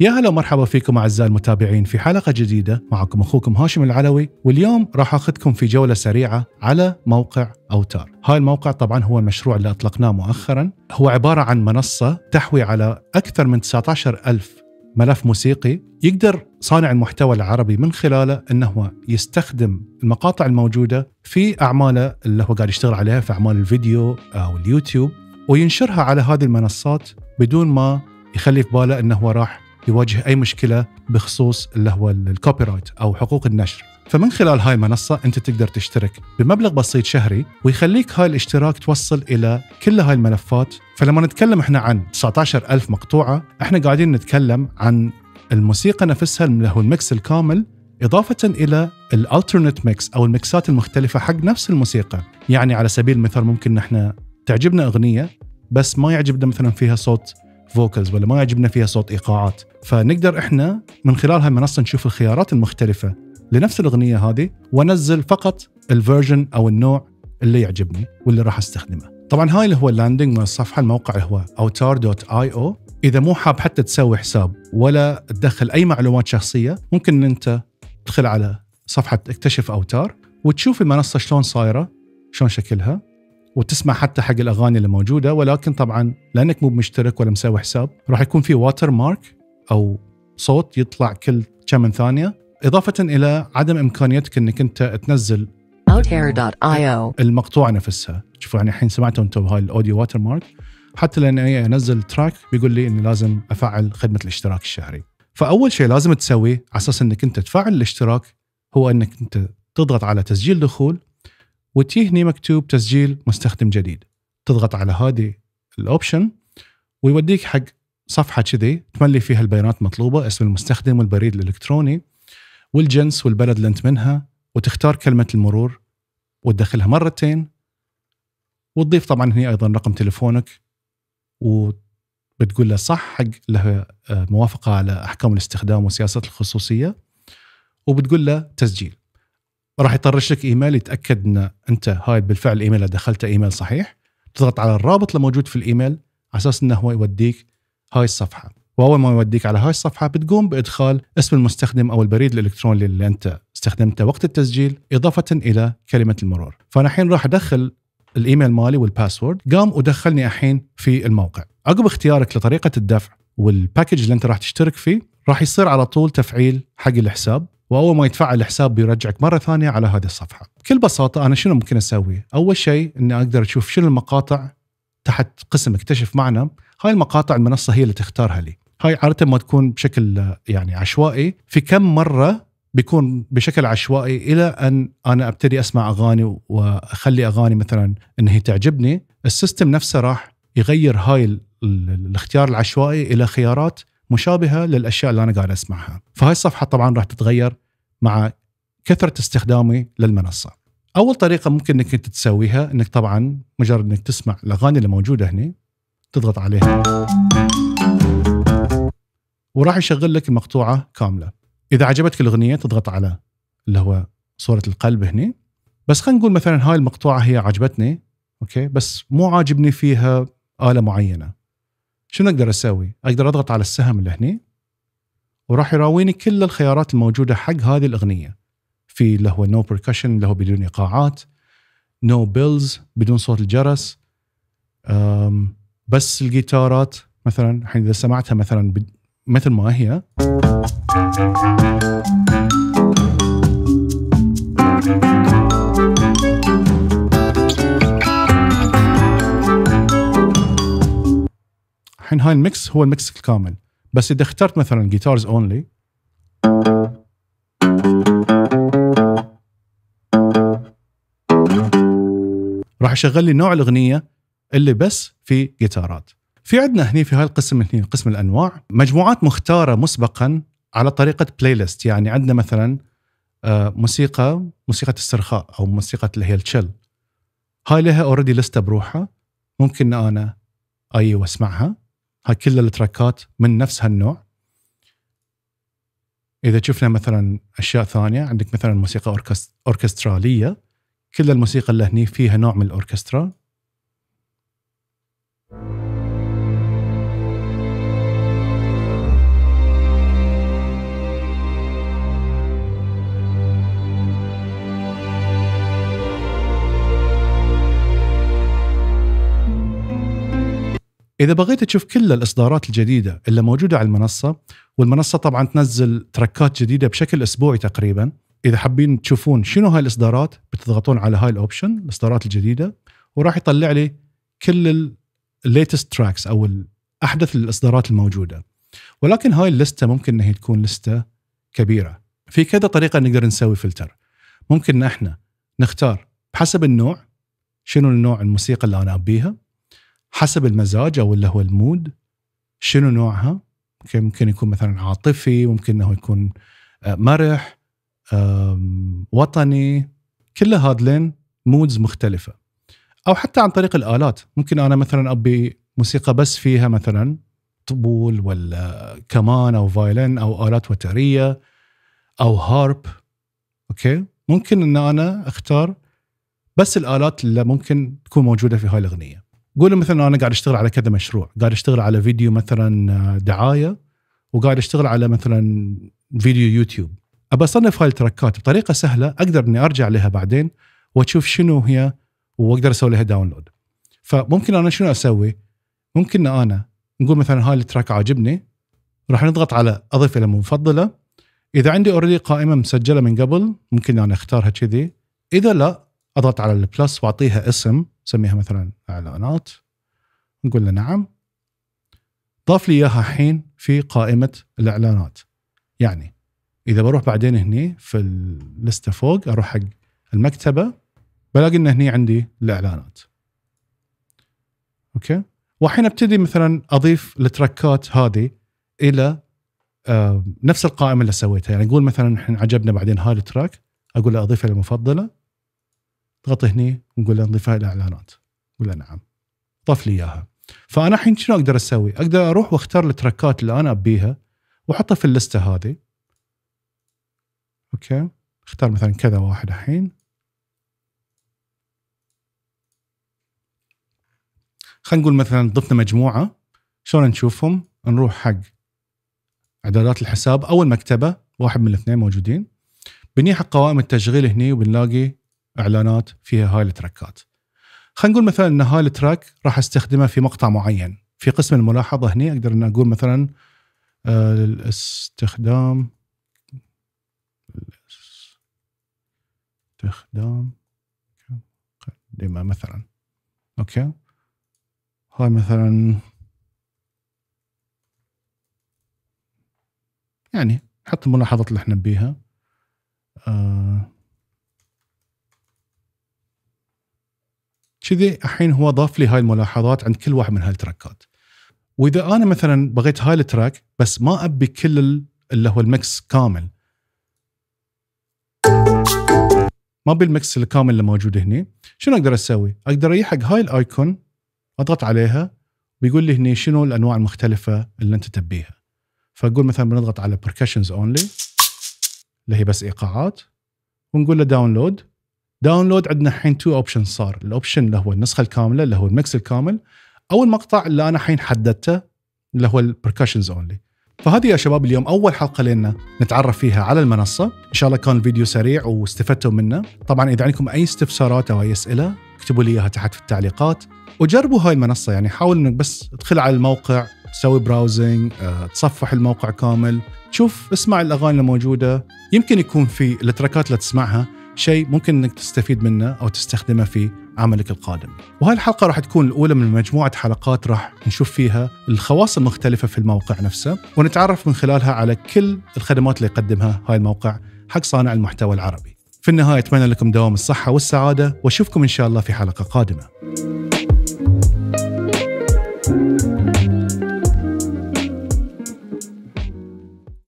يا هلا ومرحبا فيكم أعزائي المتابعين في حلقة جديدة معكم أخوكم هاشم العلوي واليوم راح أخذكم في جولة سريعة على موقع أوتار. هاي الموقع طبعا هو المشروع اللي أطلقناه مؤخرا، هو عبارة عن منصة تحوي على أكثر من 19 ألف ملف موسيقي يقدر صانع المحتوى العربي من خلاله إنه هو يستخدم المقاطع الموجودة في أعماله اللي هو قاعد يشتغل عليها في أعمال الفيديو أو اليوتيوب وينشرها على هذه المنصات بدون ما يخلي في باله إنه هو راح يواجه أي مشكلة بخصوص اللي هو ال copyright أو حقوق النشر. فمن خلال هاي المنصة أنت تقدر تشترك بمبلغ بسيط شهري ويخليك هاي الاشتراك توصل إلى كل هاي الملفات فلما نتكلم إحنا عن 19 ألف مقطوعة إحنا قاعدين نتكلم عن الموسيقى نفسها اللي هو ال mix الكامل إضافة إلى ال alternate mix أو ال mixات المختلفة حق نفس الموسيقى يعني على سبيل المثال ممكن نحن تعجبنا أغنية بس ما يعجبنا مثلا فيها صوت vocals ولا ما يعجبنا فيها صوت إيقاعات. فنقدر إحنا من خلال هاي المنصه نشوف الخيارات المختلفة لنفس الأغنية هذه وانزل فقط ال version أو النوع اللي يعجبني واللي راح أستخدمه. طبعا هاي اللي هو ال landing من الصفحة الموقع اللي هو أوتار.io إذا مو حاب حتى تسوي حساب ولا تدخل أي معلومات شخصية ممكن ان أنت تدخل على صفحة اكتشف أوتار وتشوف المنصة شلون صايرة شلون شكلها. وتسمع حتى حق الأغاني اللي موجودة ولكن طبعا لأنك مو مشترك ولا مسوي حساب راح يكون في watermark أو صوت يطلع كل كم ثانية إضافة إلى عدم إمكانيتك إنك أنت تنزل المقطوعه نفسها. شوفوا يعني الحين سمعتوا أنتم هاي ال audio watermark حتى لأن أنزل track بيقول لي إني لازم أفعل خدمة الاشتراك الشهري. فأول شيء لازم تسويه على أساس إنك أنت تفعل الاشتراك هو إنك أنت تضغط على تسجيل دخول وتجي هني مكتوب تسجيل مستخدم جديد. تضغط على هذه ال option ويوديك حق صفحة كذي تملي فيها البيانات المطلوبه اسم المستخدم والبريد الإلكتروني والجنس والبلد اللي أنت منها وتختار كلمة المرور وتدخلها مرتين. وتضيف طبعا هنا أيضا رقم تليفونك وبتقول له صح حق له آه، موافقة على أحكام الاستخدام وسياسات الخصوصية وبتقول له تسجيل. راح يطرش لك إيميل يتأكد إن أنت هاي بالفعل الايميل اللي دخلته إيميل صحيح تضغط على الرابط اللي موجود في الإيميل على أساس إنه هو يوديك هاي الصفحة. وأول ما يوديك على هاي الصفحة بتقوم بإدخال اسم المستخدم أو البريد الإلكتروني اللي أنت استخدمته وقت التسجيل إضافة إلى كلمة المرور. فأنا الحين راح أدخل الإيميل مالي وال password قام ودخلني الحين في الموقع. عقب اختيارك لطريقة الدفع وال package اللي أنت راح تشترك فيه راح يصير على طول تفعيل حق الحساب. واول ما يتفعل الحساب بيرجعك مرة ثانية على هذه الصفحة. بكل بساطة أنا شنو ممكن أسوي؟ أول شيء إني أقدر أشوف شنو المقاطع تحت قسم اكتشف معنا، هاي المقاطع المنصة هي اللي تختارها لي. هاي عادة ما تكون بشكل يعني عشوائي، في كم مرة بيكون بشكل عشوائي إلى أن أنا أبتدي أسمع أغاني وأخلي أغاني مثلا إن هي تعجبني، ال system نفسه راح يغير هاي الاختيار العشوائي إلى خيارات مشابهة للأشياء اللي أنا قاعد أسمعها فهاي الصفحة طبعا راح تتغير مع كثرة استخدامي للمنصة. أول طريقة ممكن إنك أنت تسويها إنك طبعا مجرد إنك تسمع الأغاني اللي موجودة هنا تضغط عليها. وراح يشغل لك المقطوعه كاملة. إذا عجبتك الأغنية تضغط على اللي هو صورة القلب هنا بس خلينا نقول مثلا هاي المقطوعة هي عجبتني أوكي؟ بس مو عاجبني فيها آلة معينة. شنو أقدر أسوي؟ أقدر أضغط على السهم اللي هني. وراح يراويني كل الخيارات الموجودة حق هذه الأغنية. في اللي هو no percussion اللي هو بدون إيقاعات، no bells بدون صوت الجرس بس الجيتارات مثلا الحين إذا سمعتها مثلا مثل ما هي الحين هاي ال mix هو ال mix الكامل بس إذا اخترت مثلا guitars only راح يشغل لي نوع الأغنية اللي بس في جيتارات في عندنا هني في هاي القسم هني قسم الأنواع مجموعات مختارة مسبقا على طريقة playlist يعني عندنا مثلا آه، موسيقى موسيقى استرخاء أو موسيقى اللي هي ال chill هاي لها already لسته بروحها ممكن أنا اي واسمعها هاي كل ال trackات من نفس هالنوع. إذا شفنا مثلا أشياء ثانية عندك مثلا موسيقى أوركسترالية. كل الموسيقى اللي هني فيها نوع من الأوركسترا. إذا بغيت تشوف كل الإصدارات الجديدة اللي موجودة على المنصة والمنصة طبعا تنزل trackات جديدة بشكل أسبوعي تقريبا. إذا حابين تشوفون شنو هاي الإصدارات بتضغطون على هاي ال option الإصدارات الجديدة وراح يطلع لي كل ال latest tracks أو أحدث الإصدارات الموجودة. ولكن هاي اللستة ممكن إنها تكون لستة كبيرة. في كذا طريقة نقدر نسوي فلتر. ممكن إحنا نختار بحسب النوع شنو النوع الموسيقى اللي أنا أبيها. حسب المزاج أو اللي هو ال mood شنو نوعها؟ ممكن يكون مثلا عاطفي ممكن إنه يكون آه، مرح وطني كل هذلين moods مختلفة. أو حتى عن طريق الآلات. ممكن أنا مثلا أبي موسيقى بس فيها مثلا طبول ولا كمان أو violin أو آلات وترية أو harp okay؟ ممكن إن أنا أختار بس الآلات اللي ممكن تكون موجودة في هاي الأغنية. قولوا مثلا أنا قاعد أشتغل على كذا مشروع قاعد أشتغل على فيديو مثلا دعاية وقاعد أشتغل على مثلا فيديو يوتيوب. أبى أصنف هاي التراكات بطريقة سهلة أقدر إني أرجع لها بعدين وأشوف شنو هي وأقدر أسوي لها download فممكن أنا شنو أسوي؟ ممكن أنا نقول مثلا هاي ال track عاجبني راح نضغط على أضيف إلى مفضله إذا عندي already قائمة مسجلة من قبل ممكن أنا أختارها كذي. إذا لا أضغط على ال plus وأعطيها اسم سميها مثلا إعلانات. نقول له نعم. ضاف لي إياها الحين في قائمة الإعلانات. يعني إذا بروح بعدين هني في اللسته فوق أروح حق المكتبة بلاقي إن هني عندي الإعلانات. okay؟ والحين أبتدي مثلا أضيف التراكات هذه إلى آه نفس القائمة اللي سويتها. يعني نقول مثلا إحنا عجبنا بعدين هاي ال track أقول له اضيفها للمفضلة. اضغط هني ونقول له نضيفها إلى اعلانات أقول له نعم. ضاف لي إياها. فأنا الحين شنو أقدر أسوي؟ أقدر أروح وأختار التراكات اللي أنا أبيها وأحطها في اللستة هذه. okay. أختار مثلا كذا واحد الحين. خلينا نقول مثلا ضفنا مجموعة. شلون نشوفهم؟ نروح حق اعدادات الحساب. أو المكتبه واحد من الاثنين موجودين. بنيجي حق قوائم التشغيل هني وبنلاقي إعلانات فيها هاي التراكات. خلينا نقول مثلا إن هاي ال track راح أستخدمه في مقطع معين، في قسم الملاحظة هني أقدر إن أقول مثلا آه الاستخدام استخدام مقدمه مثلا. okay؟ هاي مثلا يعني حط الملاحظات اللي إحنا نبيها. آه. كذي الحين هو ضاف لي هاي الملاحظات عند كل واحد من هاي التراكات وإذا أنا مثلا بغيت هاي ال track بس ما أبي كل اللي هو ال mix كامل. ما أبي ال mix الكامل اللي موجود هنا شنو أقدر أسوي؟ أقدر أجي حق هاي ال icon أضغط عليها ويقول لي هنا شنو الأنواع المختلفة اللي أنت تبيها. فأقول مثلا بنضغط على percussions only اللي هي بس إيقاعات ونقول له download download عندنا الحين two option صار. ال option اللي هو النسخة الكاملة اللي هو ال mix الكامل أو المقطع اللي أنا الحين حددته اللي هو ال percussions only فهذه يا شباب اليوم أول حلقة لنا نتعرف فيها على المنصة. إن شاء الله كان الفيديو سريع واستفدتوا منه. طبعا إذا عندكم أي استفسارات أو أي أسئلة اكتبوا لي إياها تحت في التعليقات. وجربوا هاي المنصة يعني حاول إنك بس تدخل على الموقع تسوي browsing أه، تصفح الموقع كامل. تشوف اسمع الأغاني الموجودة. يمكن يكون في التراكات اللي تسمعها. شيء ممكن إنك تستفيد منه أو تستخدمه في عملك القادم. وهاي الحلقة راح تكون الأولى من مجموعة حلقات راح نشوف فيها الخواص المختلفة في الموقع نفسه ونتعرف من خلالها على كل الخدمات اللي يقدمها هاي الموقع حق صانع المحتوى العربي. في النهاية أتمنى لكم دوام الصحة والسعادة وأشوفكم إن شاء الله في حلقة قادمة.